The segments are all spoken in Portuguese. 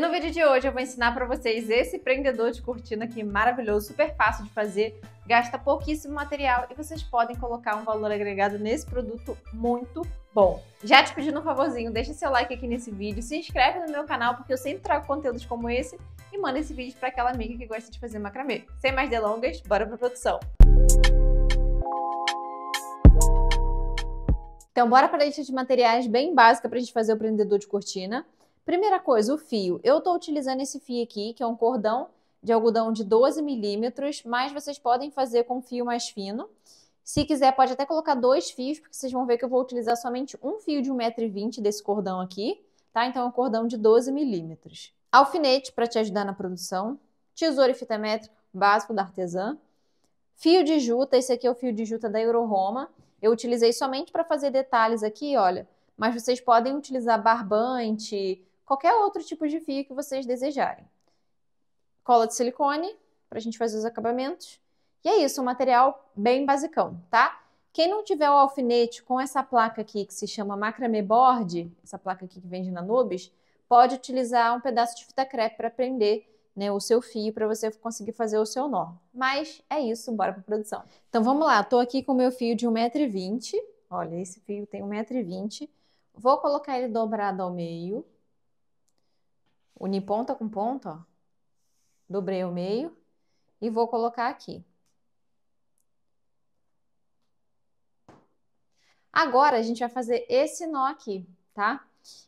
E no vídeo de hoje eu vou ensinar para vocês esse prendedor de cortina aqui maravilhoso, super fácil de fazer, gasta pouquíssimo material e vocês podem colocar um valor agregado nesse produto muito bom. Já te pedindo um favorzinho, deixa seu like aqui nesse vídeo, se inscreve no meu canal porque eu sempre trago conteúdos como esse e manda esse vídeo para aquela amiga que gosta de fazer macramê. Sem mais delongas, bora para produção. Então, bora para a lista de materiais bem básica para a gente fazer o prendedor de cortina. Primeira coisa, o fio. Eu estou utilizando esse fio aqui, que é um cordão de algodão de 12 milímetros, mas vocês podem fazer com fio mais fino. Se quiser, pode até colocar dois fios, porque vocês vão ver que eu vou utilizar somente um fio de 1,20m desse cordão aqui, tá? Então, é um cordão de 12 milímetros. Alfinete para te ajudar na produção. Tesoura e fita métrica, básico da artesã. Fio de juta, esse aqui é o fio de juta da Euroroma. Eu utilizei somente para fazer detalhes aqui, olha. Mas vocês podem utilizar barbante, qualquer outro tipo de fio que vocês desejarem. Cola de silicone, para a gente fazer os acabamentos. E é isso, um material bem basicão, tá? Quem não tiver o alfinete com essa placa aqui que se chama macramê board, essa placa aqui que vende na Nubis, pode utilizar um pedaço de fita crepe para prender né, o seu fio para você conseguir fazer o seu nó. Mas é isso, bora para produção. Então vamos lá, estou aqui com o meu fio de 1,20m. Olha, esse fio tem 1,20m. Vou colocar ele dobrado ao meio unir ponta com ponta, ó. Dobrei o meio e vou colocar aqui. Agora a gente vai fazer esse nó aqui, tá?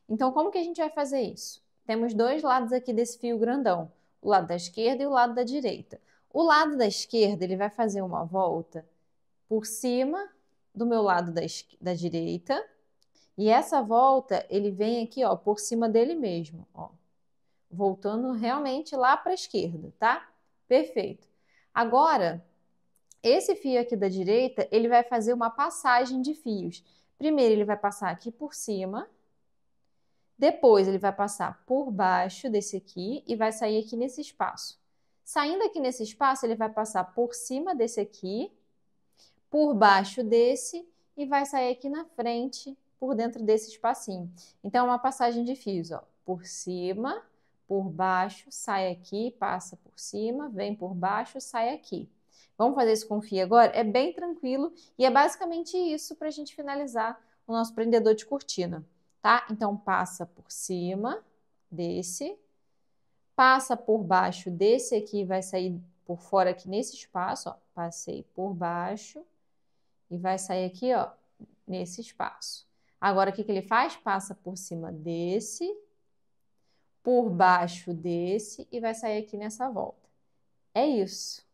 Então, como que a gente vai fazer isso? Temos dois lados aqui desse fio grandão, o lado da esquerda e o lado da direita. O lado da esquerda, ele vai fazer uma volta por cima do meu lado da, da direita, e essa volta, ele vem aqui, ó, por cima dele mesmo, ó voltando realmente lá para a esquerda, tá? Perfeito. Agora, esse fio aqui da direita, ele vai fazer uma passagem de fios. Primeiro, ele vai passar aqui por cima, depois ele vai passar por baixo desse aqui e vai sair aqui nesse espaço. Saindo aqui nesse espaço, ele vai passar por cima desse aqui, por baixo desse e vai sair aqui na frente, por dentro desse espacinho. Então, é uma passagem de fios, ó, por cima, por baixo, sai aqui, passa por cima, vem por baixo, sai aqui. Vamos fazer isso com fio agora? É bem tranquilo e é basicamente isso para a gente finalizar o nosso prendedor de cortina, tá? Então, passa por cima desse, passa por baixo desse aqui, vai sair por fora aqui nesse espaço, ó. Passei por baixo e vai sair aqui, ó, nesse espaço. Agora, o que, que ele faz? Passa por cima desse por baixo desse e vai sair aqui nessa volta. É isso.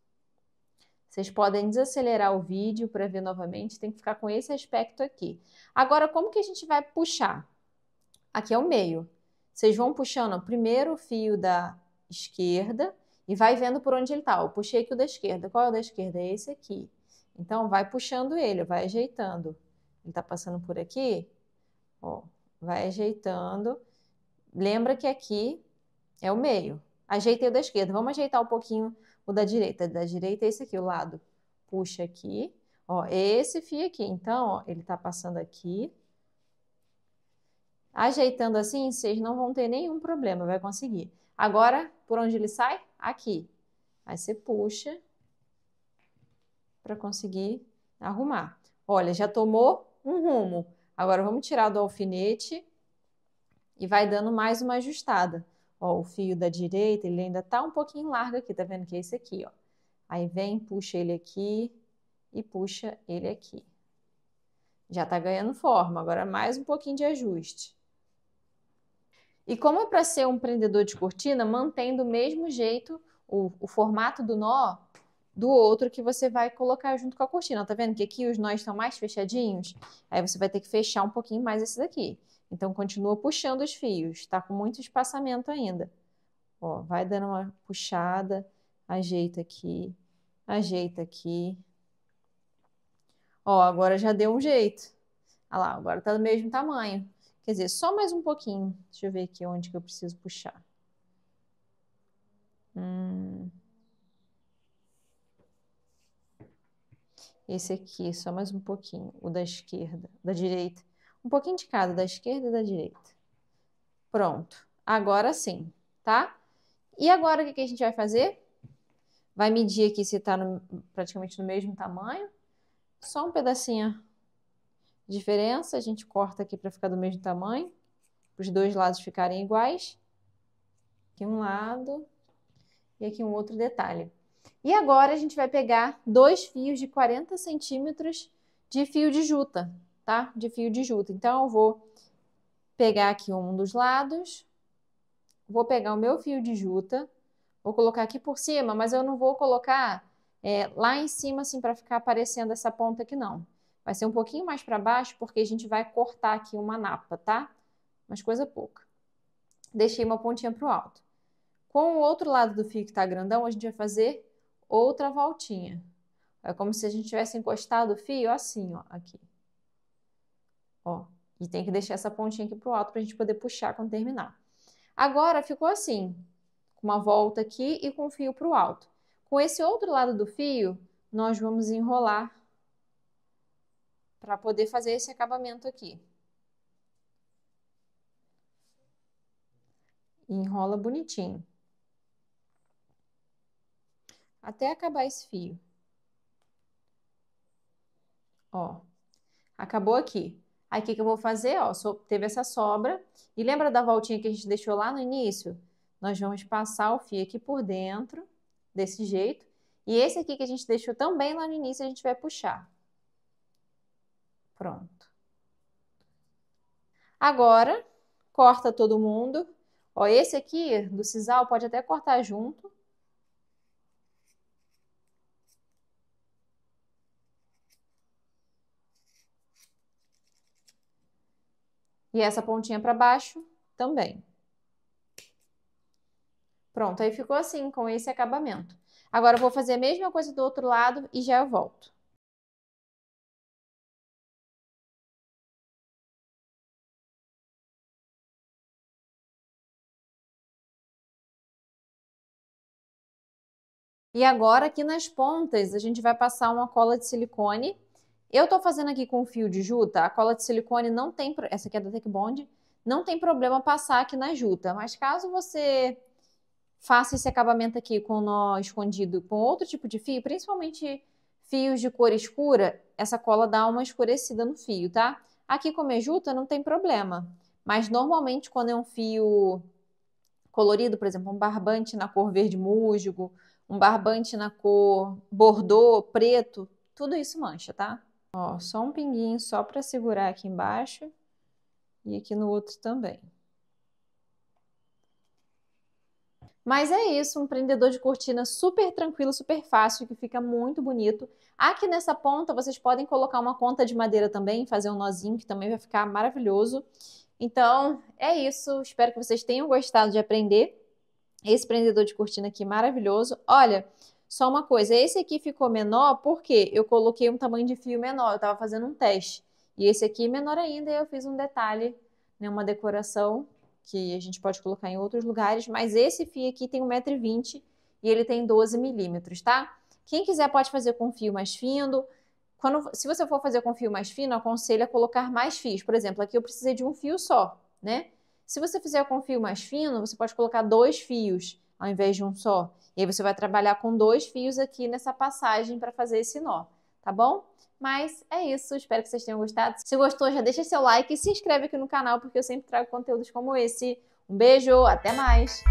Vocês podem desacelerar o vídeo para ver novamente, tem que ficar com esse aspecto aqui. Agora, como que a gente vai puxar? Aqui é o meio. Vocês vão puxando primeiro o fio da esquerda e vai vendo por onde ele está. Eu puxei aqui o da esquerda. Qual é o da esquerda? É esse aqui. Então, vai puxando ele, vai ajeitando. Ele está passando por aqui, ó, vai ajeitando Lembra que aqui é o meio. Ajeitei o da esquerda. Vamos ajeitar um pouquinho o da direita. Da direita é esse aqui, o lado. Puxa aqui. Ó, esse fio aqui. Então, ó, ele tá passando aqui. Ajeitando assim, vocês não vão ter nenhum problema, vai conseguir. Agora, por onde ele sai? Aqui. Aí você puxa para conseguir arrumar. Olha, já tomou um rumo. Agora vamos tirar do alfinete e vai dando mais uma ajustada. Ó, o fio da direita, ele ainda tá um pouquinho largo aqui, tá vendo que é esse aqui, ó. Aí vem, puxa ele aqui e puxa ele aqui. Já tá ganhando forma, agora mais um pouquinho de ajuste. E como é para ser um prendedor de cortina, mantém do mesmo jeito o, o formato do nó do outro que você vai colocar junto com a cortina. Tá vendo que aqui os nós estão mais fechadinhos? Aí você vai ter que fechar um pouquinho mais esse daqui. Então, continua puxando os fios, tá com muito espaçamento ainda. Ó, vai dando uma puxada, ajeita aqui, ajeita aqui. Ó, agora já deu um jeito. Olha lá, agora tá do mesmo tamanho. Quer dizer, só mais um pouquinho. Deixa eu ver aqui onde que eu preciso puxar. Hum. Esse aqui, só mais um pouquinho. O da esquerda, da direita. Um pouquinho de cada, da esquerda e da direita. Pronto. Agora sim, tá? E agora o que a gente vai fazer? Vai medir aqui se está praticamente no mesmo tamanho. Só um pedacinho de diferença, a gente corta aqui para ficar do mesmo tamanho, os dois lados ficarem iguais. Aqui um lado e aqui um outro detalhe. E agora a gente vai pegar dois fios de 40 centímetros de fio de juta, tá? De fio de juta. Então, eu vou pegar aqui um dos lados, vou pegar o meu fio de juta, vou colocar aqui por cima, mas eu não vou colocar é, lá em cima assim para ficar aparecendo essa ponta aqui não. Vai ser um pouquinho mais para baixo porque a gente vai cortar aqui uma napa, tá? Mas coisa pouca. Deixei uma pontinha para o alto. Com o outro lado do fio que está grandão, a gente vai fazer outra voltinha. É como se a gente tivesse encostado o fio assim, ó, aqui. Ó, e tem que deixar essa pontinha aqui pro alto para a gente poder puxar quando terminar. Agora ficou assim, com uma volta aqui e com o fio pro alto. Com esse outro lado do fio, nós vamos enrolar para poder fazer esse acabamento aqui. enrola bonitinho até acabar esse fio. Ó, acabou aqui. Aí, o que, que eu vou fazer? Ó, so, teve essa sobra. E lembra da voltinha que a gente deixou lá no início? Nós vamos passar o fio aqui por dentro, desse jeito. E esse aqui que a gente deixou também lá no início, a gente vai puxar. Pronto. Agora, corta todo mundo. Ó, esse aqui do sisal pode até cortar junto. E essa pontinha para baixo também. Pronto, aí ficou assim, com esse acabamento. Agora eu vou fazer a mesma coisa do outro lado e já eu volto. E agora aqui nas pontas a gente vai passar uma cola de silicone eu estou fazendo aqui com fio de juta, a cola de silicone não tem, essa aqui é da Tech Bond, não tem problema passar aqui na juta, mas caso você faça esse acabamento aqui com nó escondido com outro tipo de fio, principalmente fios de cor escura, essa cola dá uma escurecida no fio, tá? Aqui como é juta não tem problema, mas normalmente quando é um fio colorido, por exemplo, um barbante na cor verde musgo, um barbante na cor bordô, preto, tudo isso mancha, tá? Ó, só um pinguinho só para segurar aqui embaixo e aqui no outro também. Mas é isso, um prendedor de cortina super tranquilo, super fácil, que fica muito bonito. Aqui nessa ponta vocês podem colocar uma conta de madeira também, fazer um nozinho que também vai ficar maravilhoso. Então, é isso. Espero que vocês tenham gostado de aprender esse prendedor de cortina aqui maravilhoso. Olha, só uma coisa, esse aqui ficou menor porque eu coloquei um tamanho de fio menor, eu estava fazendo um teste. E esse aqui menor ainda, eu fiz um detalhe, né, uma decoração que a gente pode colocar em outros lugares, mas esse fio aqui tem 1,20m e ele tem 12 milímetros, tá? Quem quiser pode fazer com fio mais fino. Quando, se você for fazer com fio mais fino, aconselho a colocar mais fios. Por exemplo, aqui eu precisei de um fio só, né? Se você fizer com fio mais fino, você pode colocar dois fios ao invés de um só. E aí você vai trabalhar com dois fios aqui nessa passagem para fazer esse nó, tá bom? Mas é isso, espero que vocês tenham gostado. Se gostou, já deixa seu like e se inscreve aqui no canal, porque eu sempre trago conteúdos como esse. Um beijo, até mais!